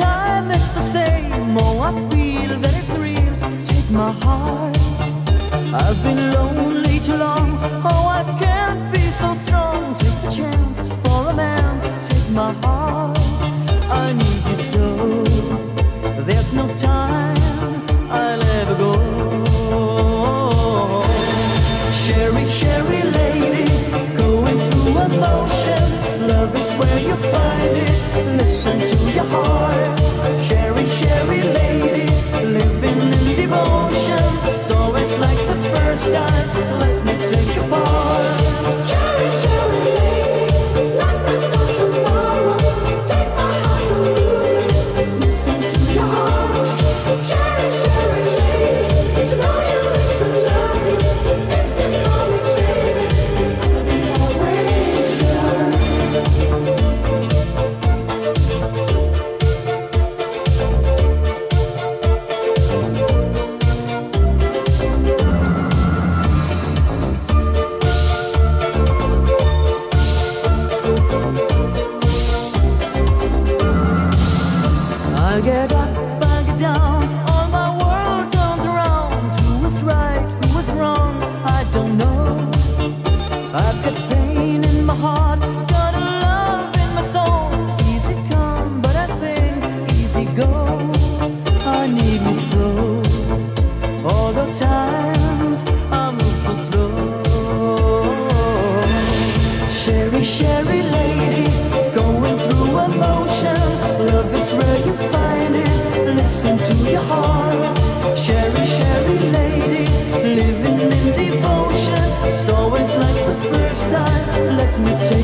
time it's the same. Oh, I feel that it's real. Take my heart. I've been lonely too long. Oh, I can't be so strong. Take the chance for a man. Take my heart. I need you so. There's no time I'll ever go. Cheri, Cheri, lady. Need you me change.